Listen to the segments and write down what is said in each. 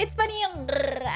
it's Bunny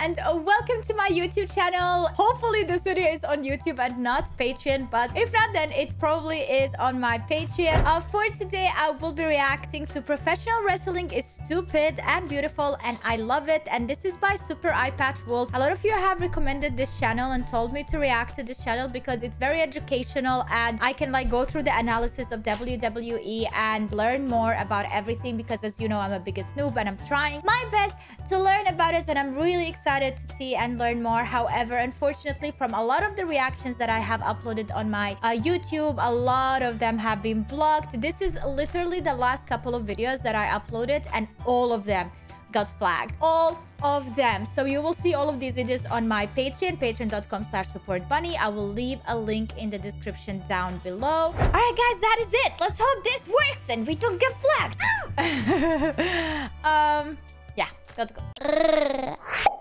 and welcome to my YouTube channel. Hopefully this video is on YouTube and not Patreon, but if not, then it probably is on my Patreon. Uh, for today, I will be reacting to Professional Wrestling is Stupid and Beautiful and I love it. And this is by Super Patch Wolf. A lot of you have recommended this channel and told me to react to this channel because it's very educational and I can like go through the analysis of WWE and learn more about everything because as you know, I'm a biggest noob and I'm trying my best to learn about it and I'm really excited to see and learn more. However, unfortunately, from a lot of the reactions that I have uploaded on my uh, YouTube, a lot of them have been blocked. This is literally the last couple of videos that I uploaded and all of them got flagged. All of them. So you will see all of these videos on my Patreon, patreon.com slash supportbunny. I will leave a link in the description down below. All right, guys, that is it. Let's hope this works and we don't get flagged. um, yeah, let's go.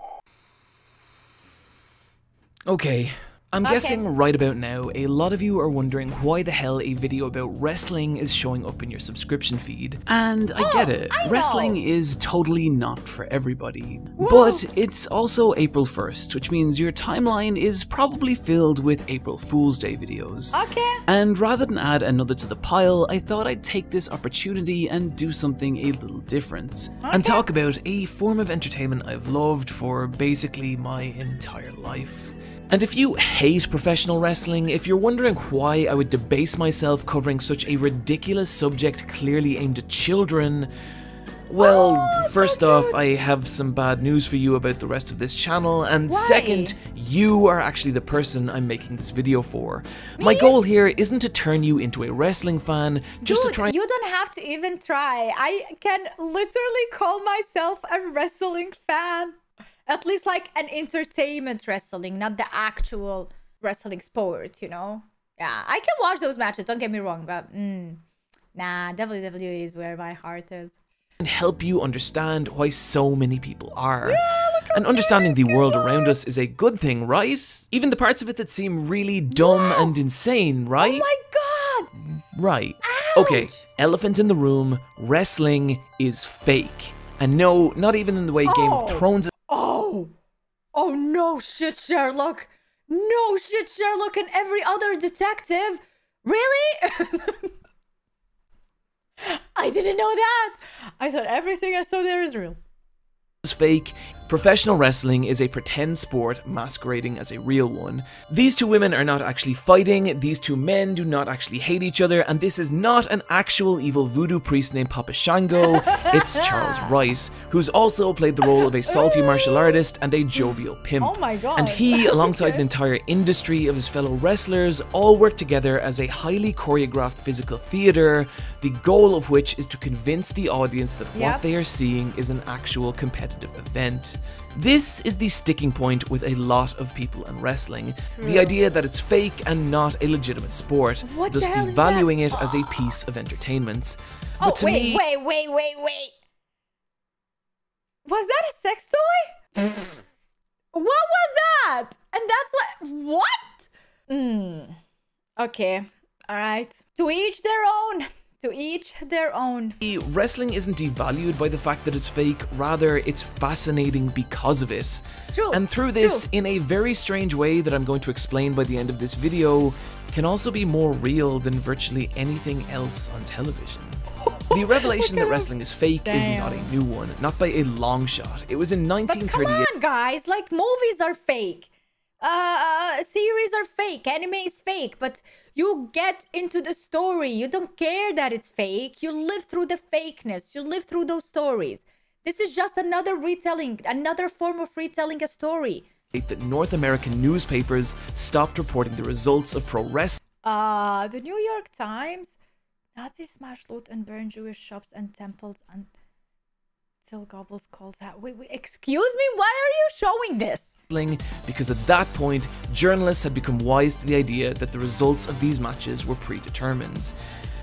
Okay, I'm Okay. guessing right about now, a lot of you are wondering why the hell a video about wrestling is showing up in your subscription feed. And I get Oh, it, I wrestling is totally not for everybody. But it's also April 1st, which means your timeline is probably filled with April Fool's Day videos. Okay. And rather than add another to the pile, I thought I'd take this opportunity and do something a little different. And talk about a form of entertainment I've loved for basically my entire life. And if you hate professional wrestling, if you're wondering why I would debase myself covering such a ridiculous subject clearly aimed at children, well, Oh, first so off. I have some bad news for you about the rest of this channel, and Why? second, you are actually the person I'm making this video for. My goal here isn't to turn you into a wrestling fan, just Dude, to try you don't have to even try. I can literally call myself a wrestling fan. At least like an entertainment wrestling, not the actual wrestling sport, you know? Yeah, I can watch those matches, don't get me wrong, but mm, nah, WWE is where my heart is. and help you understand why so many people are. Yeah, and understanding the world around us is a good thing, right? Even the parts of it that seem really dumb and insane, right? Oh my god! Right. Ouch. Okay, elephant in the room, wrestling is fake. And no, not even in the way Game Oh. of Thrones Oh! Oh no shit, Sherlock! No shit, Sherlock and every other detective! Really? I didn't know that! I thought everything I saw there is real. fake. Professional wrestling is a pretend sport masquerading as a real one. These two women are not actually fighting, these two men do not actually hate each other, and this is not an actual evil voodoo priest named Papa Shango, it's Charles Wright, who's also played the role of a salty martial artist and a jovial pimp. Oh my god. And he, alongside Okay. an entire industry of his fellow wrestlers, all work together as a highly choreographed physical theatre, the goal of which is to convince the audience that what they are seeing is an actual competitive event. This is the sticking point with a lot of people in wrestling the idea that it's fake and not a legitimate sport, What thus devaluing it as a piece of entertainment. Oh, But to wait, me, wait, wait, wait, wait. Was that a sex toy? what was that? And that's like, what? Hmm. Okay. All right. To each their own. To each their own. wrestling isn't devalued by the fact that it's fake, rather, it's fascinating because of it. True. And through this, true. in a very strange way that I'm going to explain by the end of this video, can also be more real than virtually anything else on television. The revelation that wrestling is fake is not a new one, not by a long shot. It was in 1938. But come 1938. on, guys. Like, movies are fake. Uh, series are fake. Anime is fake. But you get into the story. You don't care that it's fake. You live through the fakeness. You live through those stories. This is just another retelling, another form of retelling a story. that North American newspapers stopped reporting the results of pro wrestling. Uh, the New York Times. Nazis smash, loot, and burn Jewish shops and temples until Goebbels calls out. Wait, wait, excuse me? Why are you showing this? Because at that point, journalists had become wise to the idea that the results of these matches were predetermined.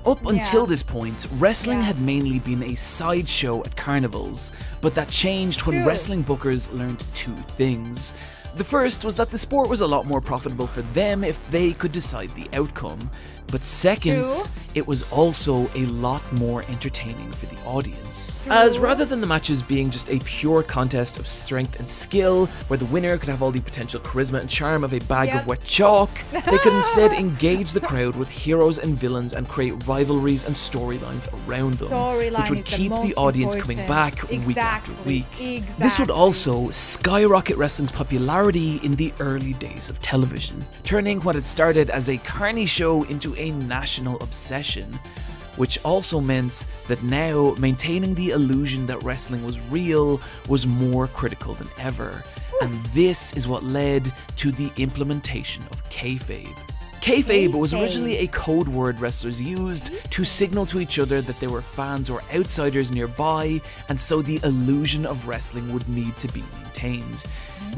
Up until Yeah. this point, wrestling Yeah. had mainly been a sideshow at carnivals, but that changed when True. wrestling bookers learned two things. The first was that the sport was a lot more profitable for them if they could decide the outcome. But seconds, True. it was also a lot more entertaining for the audience. As rather than the matches being just a pure contest of strength and skill, where the winner could have all the potential charisma and charm of a bag Yep. of wet chalk, they could instead engage the crowd with heroes and villains and create rivalries and storylines around them, Storyline which would the keep the most audience coming important. back week after Exactly, week. This would also skyrocket wrestling's popularity in the early days of television, turning what had started as a carny show into a national obsession. Which also meant that now maintaining the illusion that wrestling was real was more critical than ever. And this is what led to the implementation of kayfabe. Kayfabe was originally a code word wrestlers used to signal to each other that there were fans or outsiders nearby, and so the illusion of wrestling would need to be maintained.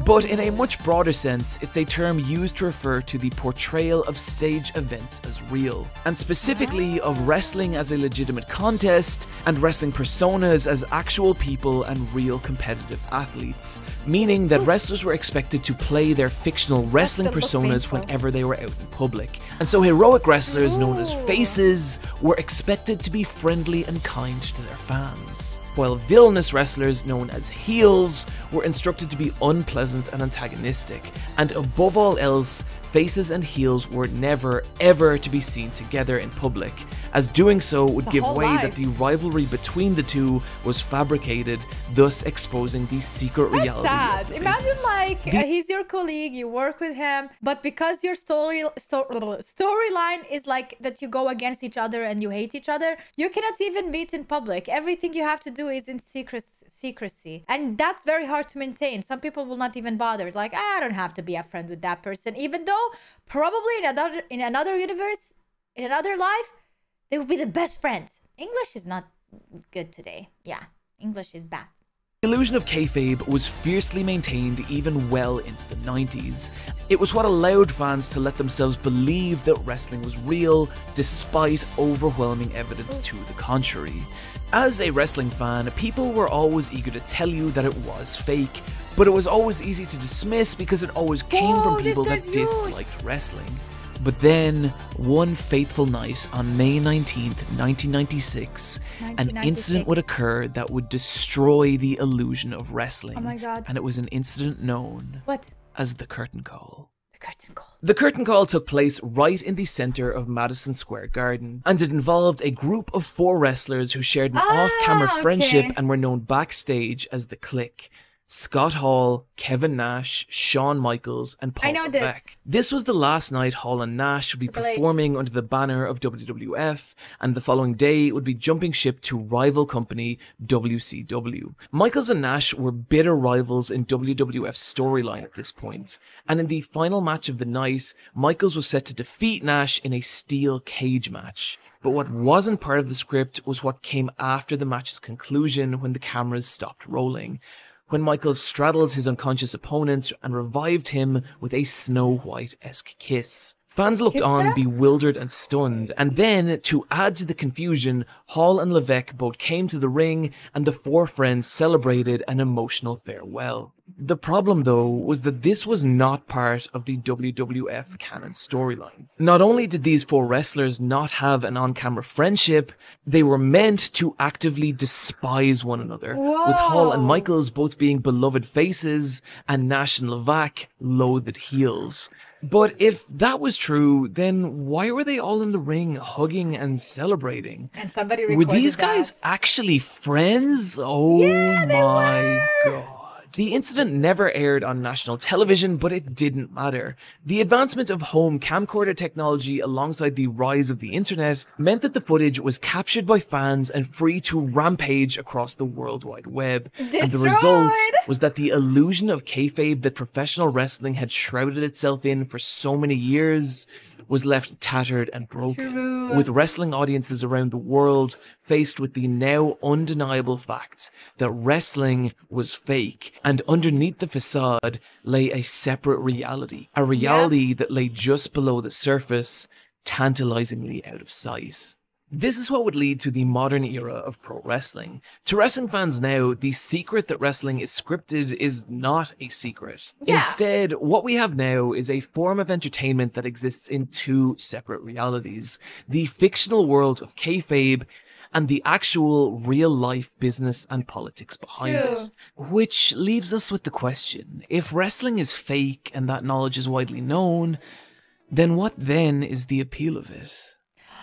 But in a much broader sense, it's a term used to refer to the portrayal of stage events as real, and specifically of wrestling as a legitimate contest and wrestling personas as actual people and real competitive athletes, meaning that wrestlers were expected to play their fictional wrestling personas whenever they were out in public. And so heroic wrestlers known as faces were expected to be friendly and kind to their fans. While villainous wrestlers known as heels were instructed to be unpleasant and antagonistic. And above all else, faces and heels were never ever to be seen together in public, as doing so would The give way that the rivalry between the two was fabricated, thus exposing the secret That's reality. sad. Of the Imagine business. like The- uh, he's your colleague, you work with him, but because your story sto- storyline is like that you go against each other and you hate each other, you cannot even meet in public. Everything you have to do is in secret secrecy, and that's very hard to maintain. Some people will not even bother. Like "Ah, I don't have to be a friend with that person, even though probably in another in another universe, in another life, they would be the best friends. English is not good today. Yeah, English is bad. The illusion of kayfabe was fiercely maintained even well into the 90s. It was what allowed fans to let themselves believe that wrestling was real, despite overwhelming evidence to the contrary. As a wrestling fan, people were always eager to tell you that it was fake, but it was always easy to dismiss because it always came from people that huge. disliked wrestling. But then, one fateful night on May 19th, 1996, an incident would occur that would destroy the illusion of wrestling. Oh my God. And it was an incident known What? as the curtain call. The curtain call. The curtain call took place right in the center of Madison Square Garden, and it involved a group of four wrestlers who shared an Ah, off-camera okay. friendship and were known backstage as the Kliq. Scott Hall, Kevin Nash, Shawn Michaels, and Paul I know this. Levesque. This was the last night Hall and Nash would be Triple H. performing under the banner of WWF, and the following day would be jumping ship to rival company WCW. Michaels and Nash were bitter rivals in WWF's storyline at this point, and in the final match of the night, Michaels was set to defeat Nash in a steel cage match. But what wasn't part of the script was what came after the match's conclusion when the cameras stopped rolling when Michael straddled his unconscious opponent and revived him with a Snow White esque kiss. Fans looked on bewildered and stunned, and then, to add to the confusion, Hall and Levesque both came to the ring and the four friends celebrated an emotional farewell. The problem, though, was that this was not part of the WWF canon storyline. Not only did these four wrestlers not have an on camera friendship, they were meant to actively despise one another, with Hall and Michaels both being beloved faces and Nash and Levesque loathed heels. But if that was true, then why were they all in the ring hugging and celebrating? And somebody Were these guys that. actually friends? Oh Yeah, my god. The incident never aired on national television, but it didn't matter. The advancement of home camcorder technology alongside the rise of the internet meant that the footage was captured by fans and free to rampage across the World Wide Web. And the result was that the illusion of kayfabe that professional wrestling had shrouded itself in for so many years was left tattered and broken, True. with wrestling audiences around the world faced with the now undeniable fact that wrestling was fake, and underneath the facade lay a separate reality, a reality that lay just below the surface, tantalizingly out of sight. This is what would lead to the modern era of pro wrestling. To wrestling fans now, the secret that wrestling is scripted is not a secret. Yeah. Instead, what we have now is a form of entertainment that exists in two separate realities the fictional world of kayfabe and the actual real life business and politics behind True. it. Which leaves us with the question if wrestling is fake and that knowledge is widely known, then what then is the appeal of it?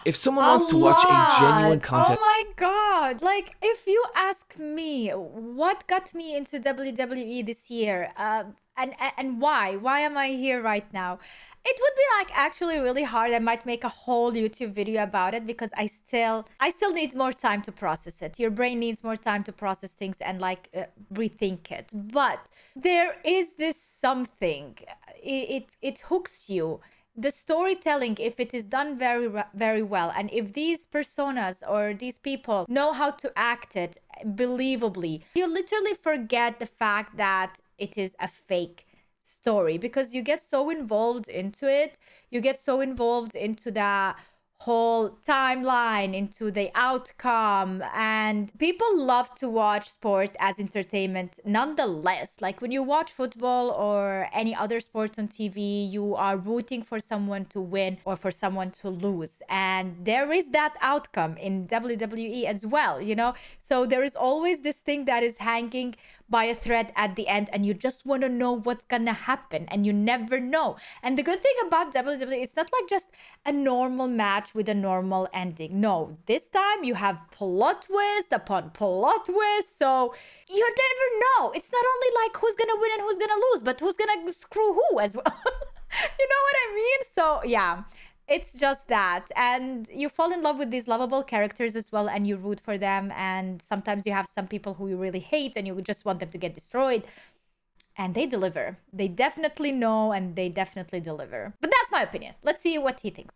If someone wants to watch a genuine content. Oh my god! Like, if you ask me, what got me into WWE this year, uh, and and why? Why am I here right now? It would be like actually really hard. I might make a whole YouTube video about it because I still I still need more time to process it. Your brain needs more time to process things and like uh, rethink it. But there is this something. It it, it hooks you the storytelling if it is done very very well and if these personas or these people know how to act it believably you literally forget the fact that it is a fake story because you get so involved into it you get so involved into the whole timeline into the outcome. And people love to watch sport as entertainment nonetheless. Like when you watch football or any other sports on TV you are rooting for someone to win or for someone to lose. And there is that outcome in WWE as well you know? So there is always this thing that is hanging by a thread at the end and you just want to know what's gonna happen and you never know. And the good thing about WWE it's not like just a normal match with a normal ending. No this time you have plot twist upon plot twist so you never know. It's not only like who's gonna win and who's gonna lose but who's gonna screw who as well. You know what I mean? So yeah it's just that. And you fall in love with these lovable characters as well and you root for them and sometimes you have some people who you really hate and you just want them to get destroyed. And they deliver. They definitely know and they definitely deliver. But that's my opinion. Let's see what he thinks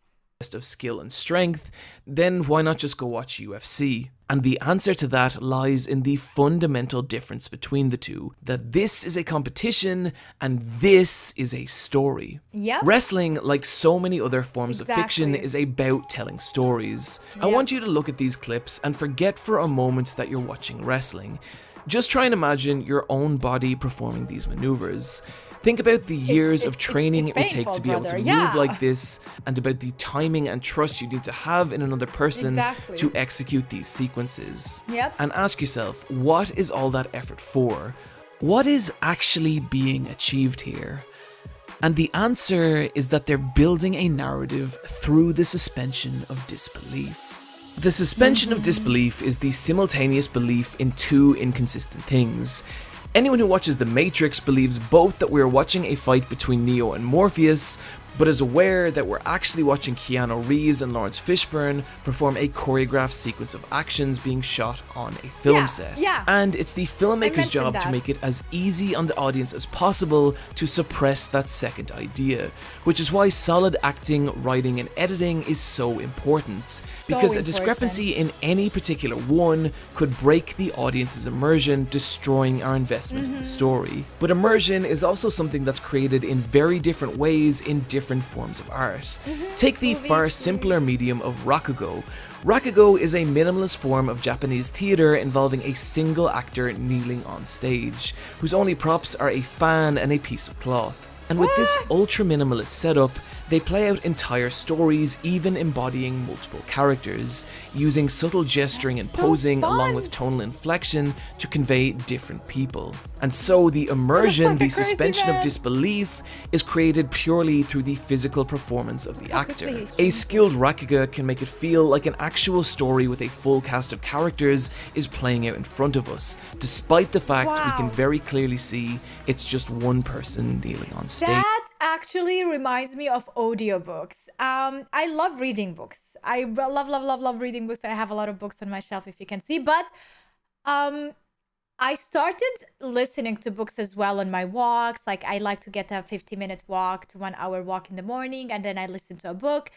of skill and strength, then why not just go watch UFC? And the answer to that lies in the fundamental difference between the two that this is a competition and this is a story. Yep. Wrestling, like so many other forms of fiction, is about telling stories. I want you to look at these clips and forget for a moment that you're watching wrestling. Just try and imagine your own body performing these maneuvers. Think about the years of it's- training it's it would take to be able to brother. move Yeah. like this and about the timing and trust you need to have in another person Exactly. to execute these sequences. Yep. And ask yourself, what is all that effort for? What is actually being achieved here? And the answer is that they're building a narrative through the suspension of disbelief. The suspension of mm-hmm. disbelief is the simultaneous belief in two inconsistent things. Anyone who watches The Matrix believes both that we're watching a fight between Neo and Morpheus, but is aware that we're actually watching Keanu Reeves and Laurence Fishburne perform a choreographed sequence of actions being shot on a film Yeah, set. yeah. And it's the filmmaker's job to make it as easy on the audience as possible to suppress that second idea, which is why solid acting, writing, and editing is so important. because a discrepancy in any particular one could break the audience's immersion, destroying our investment in the Mm-hmm. story. But immersion is also something that's created in very different ways in different forms of art. Mm-hmm. Take the far simpler medium of rakugo. Rakugo is a minimalist form of Japanese theatre involving a single actor kneeling on stage, whose only props are a fan and a piece of cloth. And with this ultra minimalist setup, they play out entire stories, even embodying multiple characters, using subtle gesturing and so posing along with tonal inflection to convey different people. And so the immersion, like the suspension of disbelief, is created purely through the physical performance of the actor. A skilled rakugoka can make it feel like an actual story with a full cast of characters is playing out in front of us, despite the fact we can very clearly see it's just one person kneeling on stage. Actually reminds me of audiobooks. Um, I love reading books. I love, love, love, love reading books. I have a lot of books on my shelf, if you can see. But um, I started listening to books as well on my walks. Like I like to get a 50 minute walk to one hour walk in the morning, and then I listen to a book.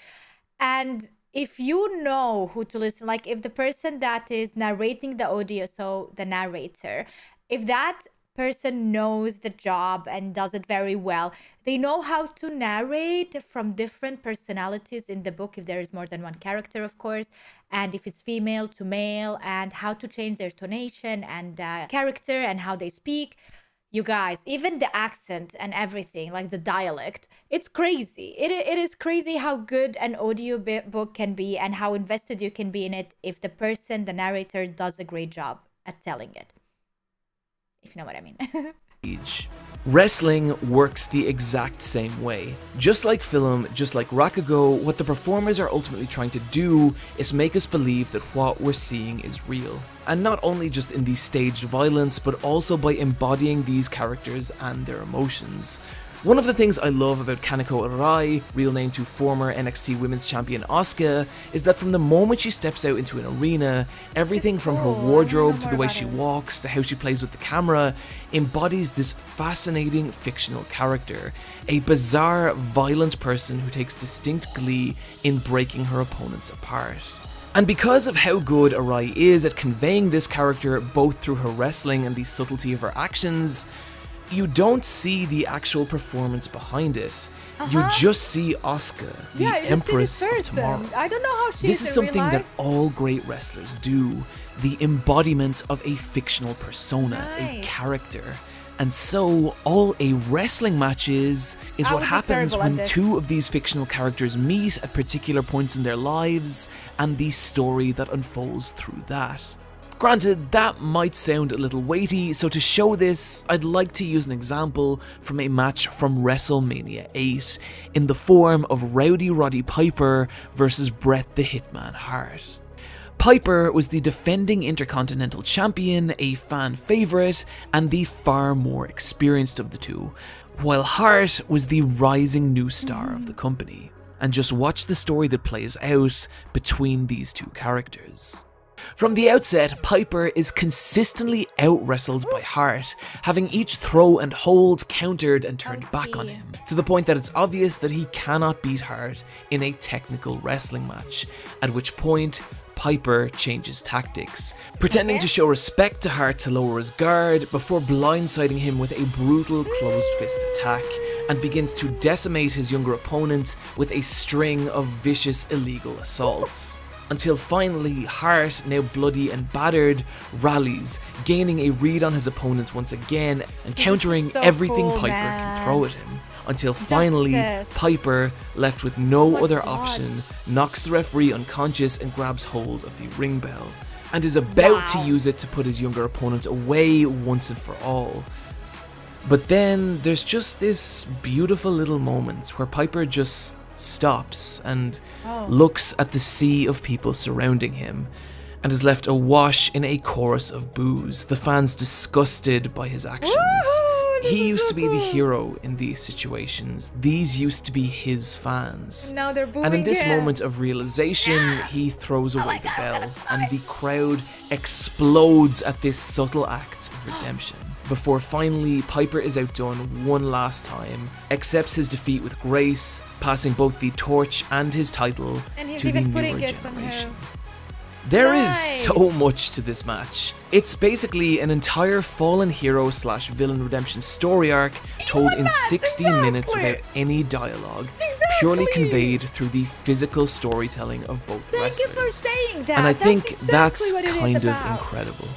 And if you know who to listen, like if the person that is narrating the audio, so the narrator, if that person knows the job and does it very well. They know how to narrate from different personalities in the book, if there is more than one character, of course, and if it's female to male, and how to change their tonation and uh, character and how they speak. You guys, even the accent and everything, like the dialect, it's crazy. It, it is crazy how good an audio book can be and how invested you can be in it if the person, the narrator, does a great job at telling it. If you know what I mean. Wrestling works the exact same way. Just like film, just like Rakugo, what the performers are ultimately trying to do is make us believe that what we're seeing is real. And not only just in the staged violence, but also by embodying these characters and their emotions. One of the things I love about Kanako Urai, real name to former NXT Women's Champion Asuka, is that from the moment she steps out into an arena, everything from her wardrobe to the way she walks to how she plays with the camera embodies this fascinating fictional character, a bizarre, violent person who takes distinct glee in breaking her opponents apart. And because of how good Arai is at conveying this character both through her wrestling and the subtlety of her actions, you don't see the actual performance behind it. Uh-huh. You just see Asuka, the yeah, Empress of Tomorrow. I don't know how she This is, is something that all great wrestlers do the embodiment of a fictional persona, a character. And so, all a wrestling match is, is what happens when two of these fictional characters meet at particular points in their lives and the story that unfolds through that. Granted, that might sound a little weighty, so to show this, I'd like to use an example from a match from WrestleMania 8 in the form of Rowdy Roddy Piper versus Bret the Hitman Hart. Piper was the defending Intercontinental Champion, a fan favourite, and the far more experienced of the two, while Hart was the rising new star of the company. And just watch the story that plays out between these two characters. From the outset, Piper is consistently out wrestled by Hart, having each throw and hold countered and turned back on him, to the point that it's obvious that he cannot beat Hart in a technical wrestling match, at which point Piper changes tactics, pretending okay. to show respect to Hart to lower his guard before blindsiding him with a brutal closed fist attack, and begins to decimate his younger opponents with a string of vicious illegal assaults until finally Hart, now bloody and battered, rallies, gaining a read on his opponent once again and countering so everything cool, Piper man. can throw at him. Until finally, Justice. Piper, left with no oh other God. option, knocks the referee unconscious and grabs hold of the ring bell, and is about wow. to use it to put his younger opponent away once and for all. But then there's just this beautiful little moment where Piper just stops and oh. looks at the sea of people surrounding him and is left awash in a chorus of boos, the fans disgusted by his actions. He used to be the hero in these situations. These used to be his fans. Now they're booing And in this him. moment of realization, he throws oh away oh the God, bell, and the crowd explodes at this subtle act of redemption before finally Piper is outdone one last time, accepts his defeat with grace, passing both the torch and his title and to the newer generation. There nice. is so much to this match. It's basically an entire fallen hero slash villain redemption story arc told in 16 exactly. minutes without any dialogue, exactly. purely conveyed through the physical storytelling of both Thank wrestlers. You for saying that. And I that's think exactly that's kind of incredible.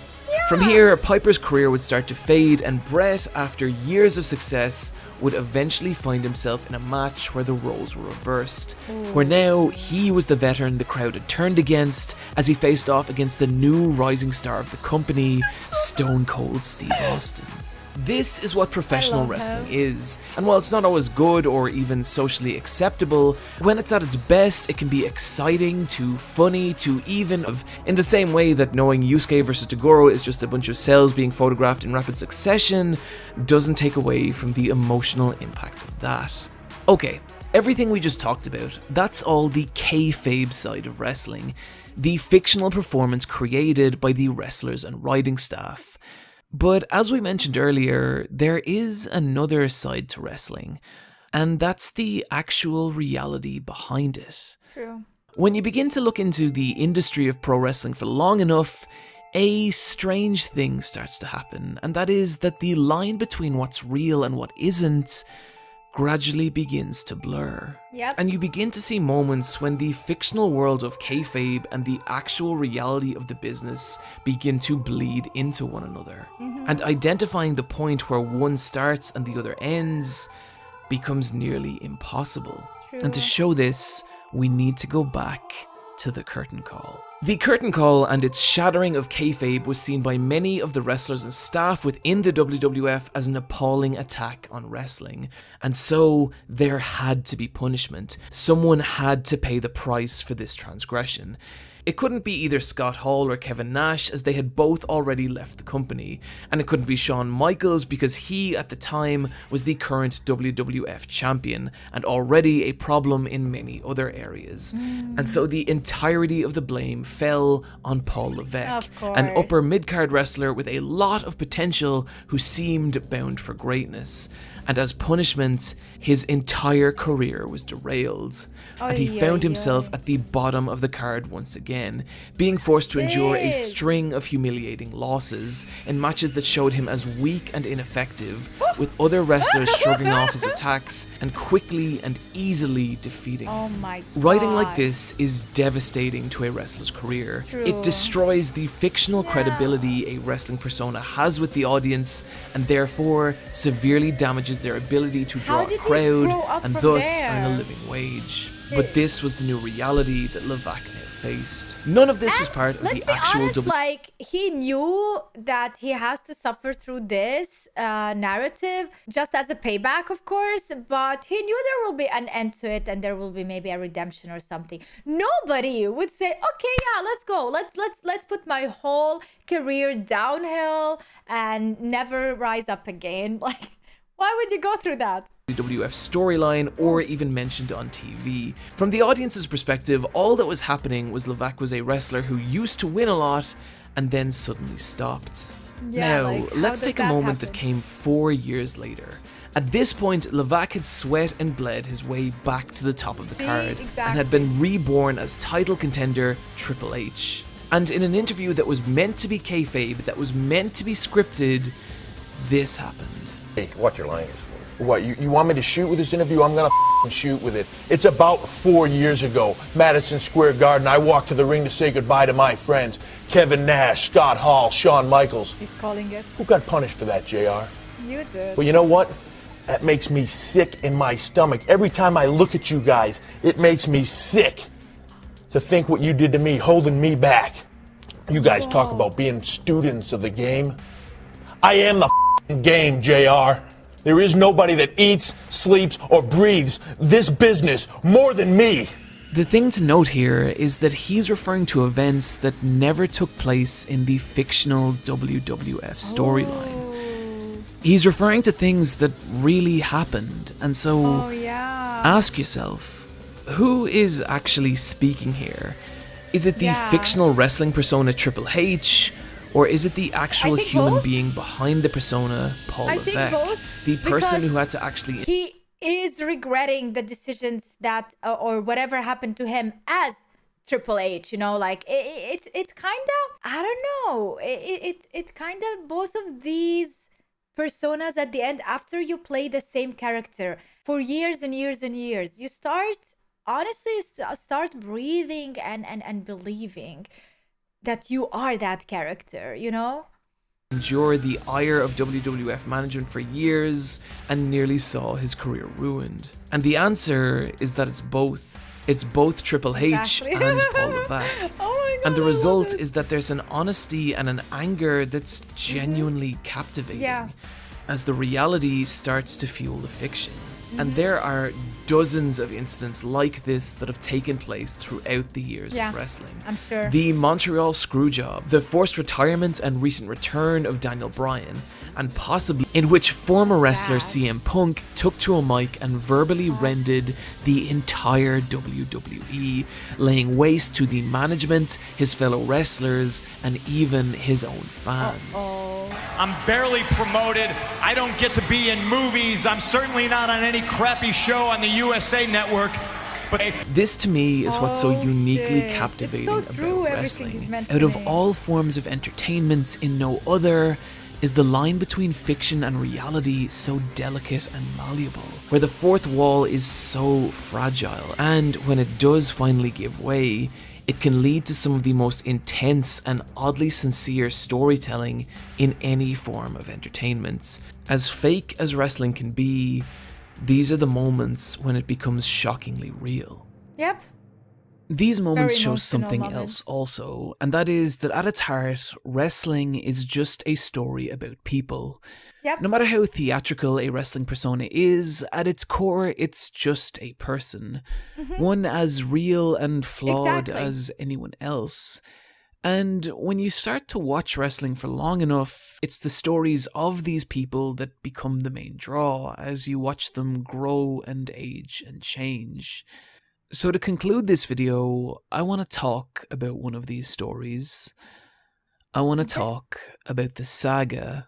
From here, Piper's career would start to fade, and Bret, after years of success, would eventually find himself in a match where the roles were reversed. Ooh. Where now he was the veteran the crowd had turned against as he faced off against the new rising star of the company, Stone Cold Steve Austin. This is what professional wrestling him. is, and while it's not always good or even socially acceptable, when it's at its best, it can be exciting to funny to even of in the same way that knowing Yusuke versus Toguro is just a bunch of cells being photographed in rapid succession doesn't take away from the emotional impact of that. Okay, everything we just talked about, that's all the kayfabe side of wrestling, the fictional performance created by the wrestlers and writing staff. But as we mentioned earlier, there is another side to wrestling, and that's the actual reality behind it. True. When you begin to look into the industry of pro wrestling for long enough, a strange thing starts to happen, and that is that the line between what's real and what isn't gradually begins to blur. Yep. And you begin to see moments when the fictional world of kayfabe and the actual reality of the business begin to bleed into one another. Mm-hmm. And identifying the point where one starts and the other ends becomes nearly impossible. And to show this, we need to go back to the curtain call. The curtain call and its shattering of kayfabe was seen by many of the wrestlers and staff within the WWF as an appalling attack on wrestling. And so there had to be punishment. Someone had to pay the price for this transgression. It couldn't be either Scott Hall or Kevin Nash, as they had both already left the company. And it couldn't be Shawn Michaels because he, at the time, was the current WWF champion and already a problem in many other areas. Hmm. And so the entirety of the blame fell on Paul Levesque, an upper mid card wrestler with a lot of potential who seemed bound for greatness. And as punishment, his entire career was derailed. and he found himself at the bottom of the card once again, being forced to endure a string of humiliating losses in matches that showed him as weak and ineffective, with other wrestlers shrugging off his attacks and quickly and easily defeating him. Oh my god. Writing like this is devastating to a wrestler's career. True. It destroys the fictional credibility a wrestling persona has with the audience and therefore severely damages their ability to draw a crowd and thus earn a living wage. But this was the new reality that Levesque now faced. None of this was part of Let's the be actual honest, like he knew that he has to suffer through this uh, narrative just as a payback, of course, but he knew there will be an end to it and there will be maybe a redemption or something. Nobody would say, "Okay, yeah, let's go. Let's let's let's put my whole career downhill and never rise up again." Like, why would you go through that? WWF storyline or even mentioned on TV. From the audience's perspective, all that was happening was Levesque was a wrestler who used to win a lot and then suddenly stopped. Yeah, now, like, let's take a moment that came four years later. At this point, Levesque had sweat and bled his way back to the top of the See, card and had been reborn as title contender Triple H. And in an interview that was meant to be kayfabe, that was meant to be scripted, this happened. Hey, watch your language. What, you, you want me to shoot with this interview? I'm gonna f***ing shoot with it. It's about four years ago, Madison Square Garden. I walked to the ring to say goodbye to my friends Kevin Nash, Scott Hall, Shawn Michaels. He's calling it. Who got punished for that, JR? You did. Well, you know what? That makes me sick in my stomach. Every time I look at you guys, it makes me sick to think what you did to me, holding me back. You guys talk about being students of the game. I am the f***ing game, JR. There is nobody that eats, sleeps, or breathes this business more than me. The thing to note here is that he's referring to events that never took place in the fictional WWF storyline. Oh. He's referring to things that really happened, and so Oh yeah. ask yourself who is actually speaking here? Is it the Yeah. fictional wrestling persona Triple H? Or is it the actual human both. being behind the persona Paul I think Levesque? both, the person who had to actually he is regretting the decisions that uh, or whatever happened to him as Triple H. You know, like it, it, it's it's kind of I don't know. It it it, it kind of both of these personas at the end after you play the same character for years and years and years you start honestly st- start breathing and and and believing that you are that character you know endure the ire of WWF management for years and nearly saw his career ruined? And the answer is that it's both. It's both Triple H Exactly. and Paul Levesque. oh god And the result is that there's an honesty and an anger that's genuinely captivating Yeah. as the reality starts to fuel the fiction. Mm-hmm. And there are dozens of incidents like this that have taken place throughout the years Yeah, of wrestling. I'm sure. The Montreal Screwjob, the forced retirement and recent return of Daniel Bryan, and possibly in which former wrestler CM Punk took to a mic and verbally rended the entire WWE, laying waste to the management, his fellow wrestlers, and even his own fans. oh I'm barely promoted. I don't get to be in movies. I'm certainly not on any crappy show on the USA Network. But This to me is what's so Oh, uniquely shit. It's captivating so about true, everything Everything is wrestling. Out of all forms of entertainment, in no other is the line between fiction and reality so delicate and malleable, where the fourth wall is so fragile, and when it does finally give way, it can lead to some of the most intense and oddly sincere storytelling in any form of entertainment. As fake as wrestling can be, these are the moments when it becomes shockingly real. Yep. These moments show something moment. else also, and that is that at its heart, wrestling is just a story about people. Yep. No matter how theatrical a wrestling persona is, at its core, it's just a person. One as real and flawed Mm-hmm. Exactly. as anyone else. And when you start to watch wrestling for long enough, it's the stories of these people that become the main draw as you watch them grow and age and change. So, to conclude this video, I want to talk about one of these stories. I want to talk about the saga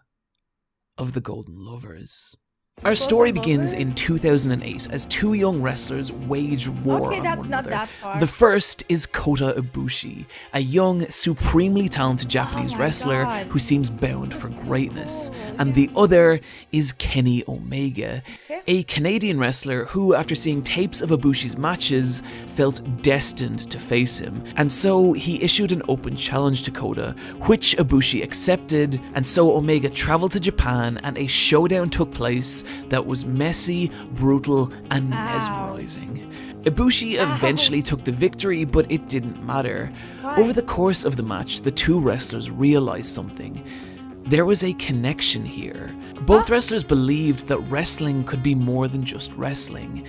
of the Golden Lovers. Our story begins in 2008 as two young wrestlers wage war Okay, on that's one not another. that far. The first is Kota Ibushi, a young, supremely talented oh Japanese Oh wrestler God. who seems bound for greatness. And the other is Kenny Omega, Okay. a Canadian wrestler who, after seeing tapes of Ibushi's matches, felt destined to face him. And so he issued an open challenge to Kota, which Ibushi accepted. And so Omega traveled to Japan and a showdown took place that was messy, brutal, and mesmerizing. Ibushi eventually took the victory, but it didn't matter. Over the course of the match, the two wrestlers realized something. There was a connection here. Both wrestlers believed that wrestling could be more than just wrestling.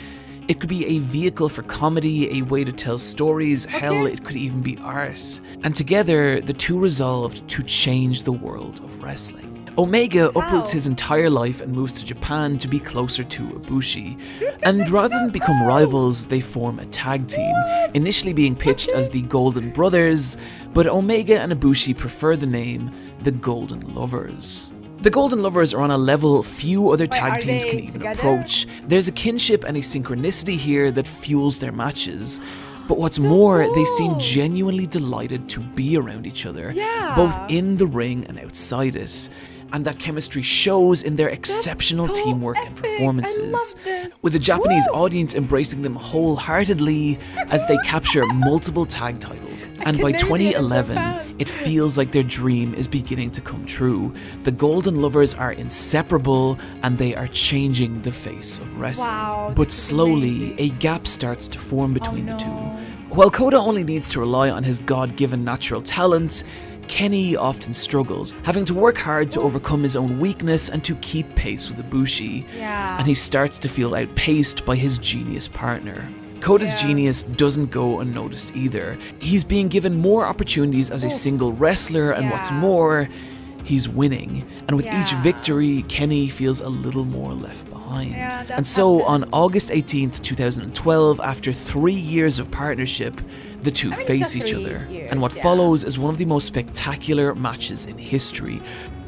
It could be a vehicle for comedy, a way to tell stories, hell, it could even be art. And together, the two resolved to change the world of wrestling. Omega uproots his entire life and moves to Japan to be closer to Ibushi. and rather than become rivals, they form a tag team, initially being pitched as the Golden Brothers, but Omega and Ibushi prefer the name the Golden Lovers. The Golden Lovers are on a level few other tag teams can even together? approach. There's a kinship and a synchronicity here that fuels their matches. But what's more, they seem genuinely delighted to be around each other, Yeah. both in the ring and outside it. And that chemistry shows in their exceptional so teamwork and epic. I performances, with the Japanese Woo. audience embracing them wholeheartedly as they capture multiple tag titles. And by 2011, it feels like their dream is beginning to come true. The Golden Lovers are inseparable and they are changing the face of wrestling. Wow, but slowly, a gap starts to form between no. the two. While Kota only needs to rely on his God given natural talents, Kenny often struggles, having to work hard to overcome his own weakness and to keep pace with Ibushi. Yeah. And he starts to feel outpaced by his genius partner. Kota's Yeah. genius doesn't go unnoticed either. He's being given more opportunities as a single wrestler, and what's more, he's winning. And with each victory, Kenny feels a little more left behind. Yeah, that's and so happened. on August 18th, 2012, after three years of partnership, the two I mean, face each other. years, and what yeah. follows is one of the most spectacular matches in history.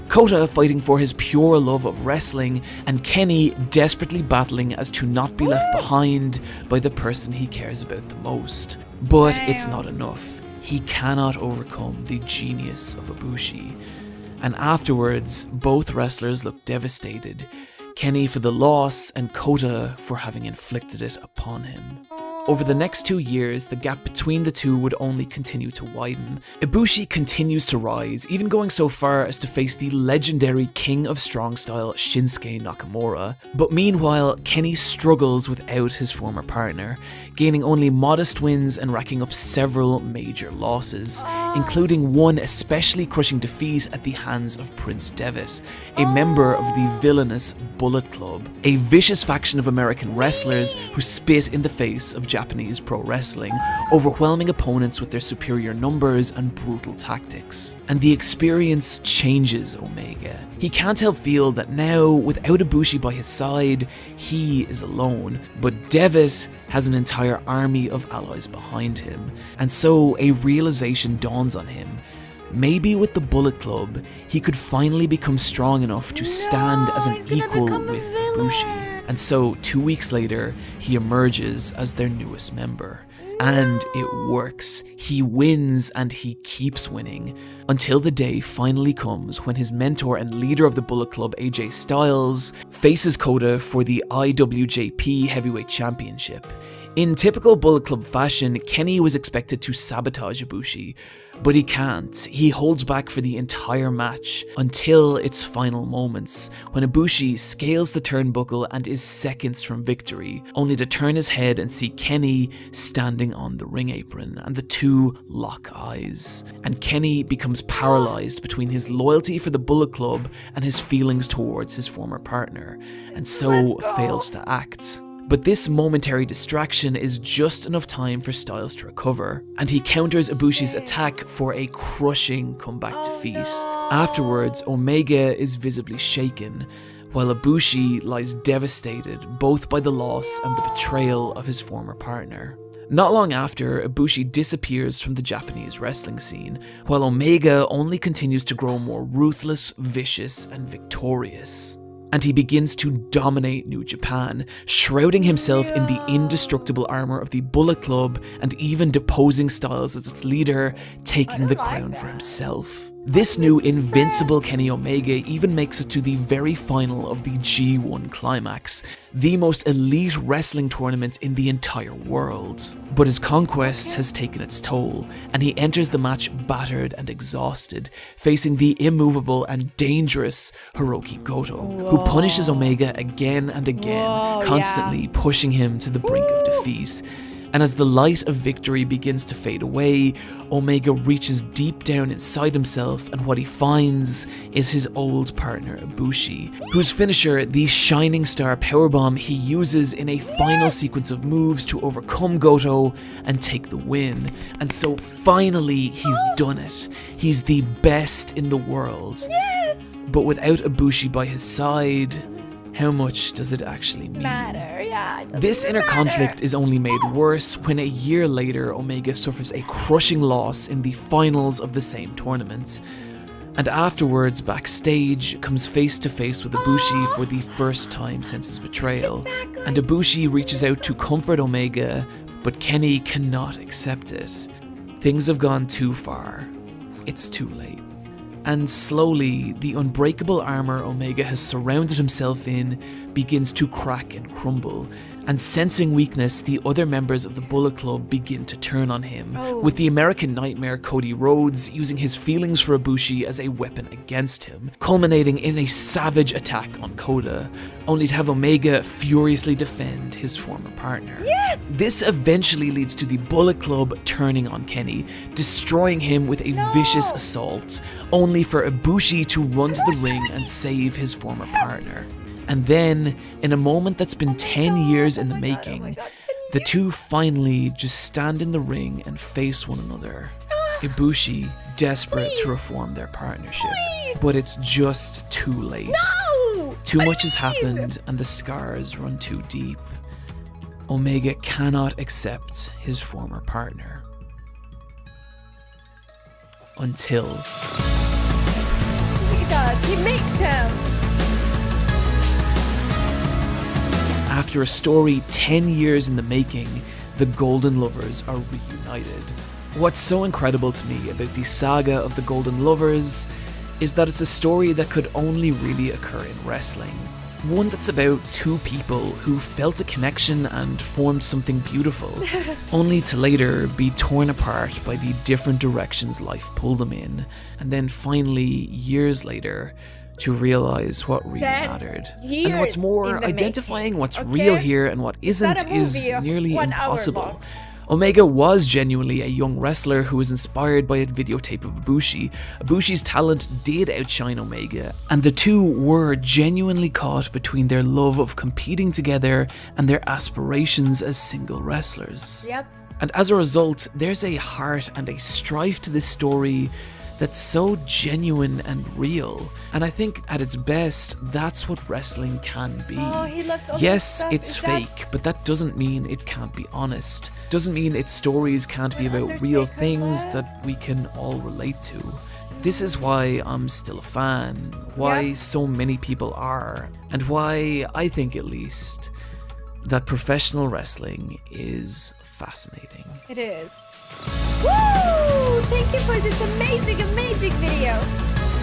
Kota fighting for his pure love of wrestling, and Kenny desperately battling as to not be left behind by the person he cares about the most. But it's not enough. He cannot overcome the genius of Ibushi. And afterwards, both wrestlers look devastated. Kenny for the loss, and Kota for having inflicted it upon him. Over the next two years, the gap between the two would only continue to widen. Ibushi continues to rise, even going so far as to face the legendary King of Strong Style Shinsuke Nakamura. But meanwhile, Kenny struggles without his former partner, gaining only modest wins and racking up several major losses, including one especially crushing defeat at the hands of Prince Devitt, a member of the villainous Bullet Club, a vicious faction of American wrestlers who spit in the face of Japanese pro wrestling, overwhelming opponents with their superior numbers and brutal tactics. And the experience changes Omega. He can't help feel that now, without Ibushi by his side, he is alone. But Devitt has an entire army of allies behind him, and so a realization dawns on him. Maybe with the Bullet Club, he could finally become strong enough to stand as an equal with. Ibushi. And so, two weeks later, he emerges as their newest member. And it works. He wins and he keeps winning. Until the day finally comes when his mentor and leader of the Bullet Club, AJ Styles, faces Kota for the IWGP Heavyweight Championship. In typical Bullet Club fashion, Kenny was expected to sabotage Ibushi, but he can't. He holds back for the entire match until its final moments, when Ibushi scales the turnbuckle and is seconds from victory, only to turn his head and see Kenny standing on the ring apron, and the two lock eyes. And Kenny becomes paralyzed between his loyalty for the Bullet Club and his feelings towards his former partner, and so fails to act. But this momentary distraction is just enough time for Styles to recover, and he counters Ibushi's attack for a crushing comeback oh, defeat. Afterwards, Omega is visibly shaken, while Ibushi lies devastated both by the loss and the betrayal of his former partner. Not long after, Ibushi disappears from the Japanese wrestling scene, while Omega only continues to grow more ruthless, vicious, and victorious and he begins to dominate New Japan, shrouding himself in the indestructible armor of the Bullet Club and even deposing Styles as its leader, taking the crown for himself. This new invincible Kenny Omega even makes it to the very final of the G1 Climax, the most elite wrestling tournament in the entire world. But his conquest has taken its toll, and he enters the match battered and exhausted, facing the immovable and dangerous Hirooki Goto, who punishes Omega again and again, Whoa, constantly yeah. pushing him to the brink of defeat. And as the light of victory begins to fade away, Omega reaches deep down inside himself, and what he finds is his old partner Ibushi, whose finisher, the Shining Star Powerbomb, he uses in a final sequence of moves to overcome Goto and take the win. And so finally, he's done it. He's the best in the world. Yes! But without Ibushi by his side, how much does it actually mean? Matter, doesn't This inner matter. conflict is only made worse when a year later Omega suffers a crushing loss in the finals of the same tournament. And afterwards, backstage, comes face to face with Ibushi for the first time since his betrayal. And Ibushi reaches out to comfort Omega, but Kenny cannot accept it. Things have gone too far. It's too late. And slowly, the unbreakable armor Omega has surrounded himself in begins to crack and crumble. And sensing weakness, the other members of the Bullet Club begin to turn on him, Oh. with the American Nightmare Cody Rhodes using his feelings for Ibushi as a weapon against him, culminating in a savage attack on Kota, only to have Omega furiously defend his former partner. Yes! This eventually leads to the Bullet Club turning on Kenny, destroying him with a vicious assault, only for Ibushi to run to the ring and save his former partner. And then, in a moment that's been 10 years in the oh oh making, the two finally just stand in the ring and face one another. Ah, Ibushi, desperate to reform their partnership. But it's just too late. No! Too much has happened and the scars run too deep. Omega cannot accept his former partner. Until He does. He makes him. After a story 10 years in the making, the Golden Lovers are reunited. What's so incredible to me about the saga of the Golden Lovers is that it's a story that could only really occur in wrestling. One that's about two people who felt a connection and formed something beautiful, only to later be torn apart by the different directions life pulled them in, and then finally, years later, to realize what really mattered. And what's more, identifying making, what's okay? real here and what isn't isn't is nearly impossible. Omega was genuinely a young wrestler who was inspired by a videotape of Ibushi. Ibushi's talent did outshine Omega, and the two were genuinely caught between their love of competing together and their aspirations as single wrestlers. Yep. And as a result, there's a heart and a strife to this story that's so genuine and real. And I think at its best, that's what wrestling can be. Oh, he left all yes, it's fake, but that doesn't mean it can't be honest. Doesn't mean its stories can't be about real things that we can all relate to. This is why I'm still a fan, why Yeah. so many people are, and why I think at least that professional wrestling is fascinating. It is. Woo! Thank you for this amazing, amazing video.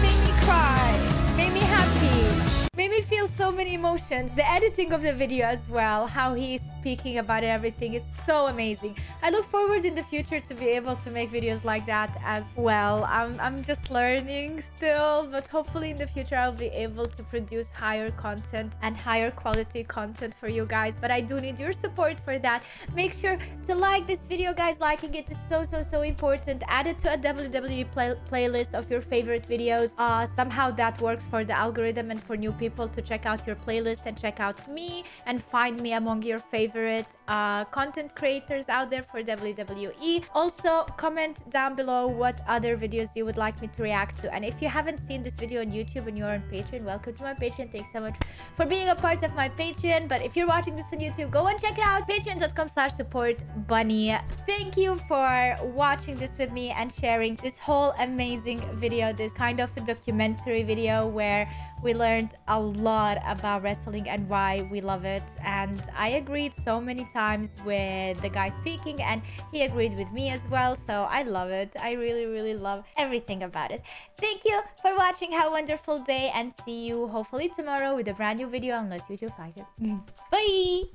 Made me cry. Made me happy. Made me feel so many emotions. The editing of the video as well. How he's speaking about it, everything. It's so amazing. I look forward in the future to be able to make videos like that as well. I'm, I'm just learning still. But hopefully in the future I'll be able to produce higher content and higher quality content for you guys. But I do need your support for that. Make sure to like this video guys. Liking it is so, so, so important. Add it to a WWE play playlist of your favorite videos. Uh, somehow that works for the algorithm and for new people to check out your playlist and check out me and find me among your favorite uh, content creators out there for WWE. Also, comment down below what other videos you would like me to react to. And if you haven't seen this video on YouTube and you're on Patreon, welcome to my Patreon. Thanks so much for being a part of my Patreon. But if you're watching this on YouTube, go and check it out. Patreon.com slash support bunny. Thank you for watching this with me and sharing this whole amazing video, this kind of a documentary video where we learned a lot about wrestling and why we love it. And I agreed so many times with the guy speaking, and he agreed with me as well. So I love it. I really, really love everything about it. Thank you for watching. Have a wonderful day, and see you hopefully tomorrow with a brand new video, unless YouTube finds it. Bye!